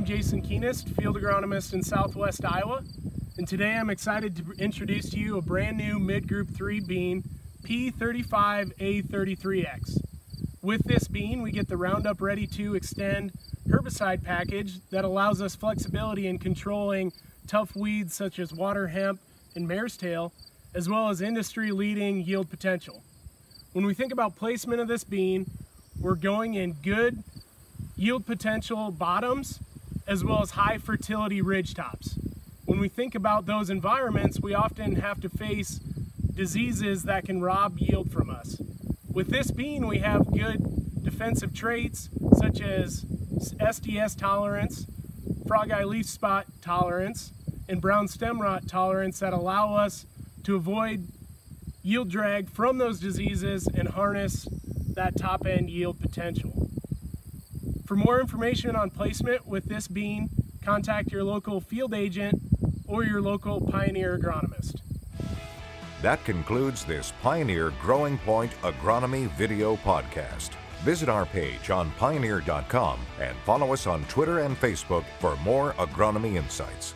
I'm Jason Kienast, field agronomist in southwest Iowa, and today I'm excited to introduce to you a brand new mid-group 3 bean, P35A33X. With this bean, we get the Roundup Ready 2 Xtend herbicide package that allows us flexibility in controlling tough weeds such as water hemp and mare's tail, as well as industry-leading yield potential. When we think about placement of this bean, we're going in good yield potential bottoms as well as high fertility ridge tops. When we think about those environments, we often have to face diseases that can rob yield from us. With this bean, we have good defensive traits such as SDS tolerance, frog eye leaf spot tolerance, and brown stem rot tolerance that allow us to avoid yield drag from those diseases and harness that top end yield potential. For more information on placement with this bean, contact your local field agent or your local Pioneer agronomist. That concludes this Pioneer GrowingPoint Agronomy video podcast. Visit our page on pioneer.com and follow us on Twitter and Facebook for more agronomy insights.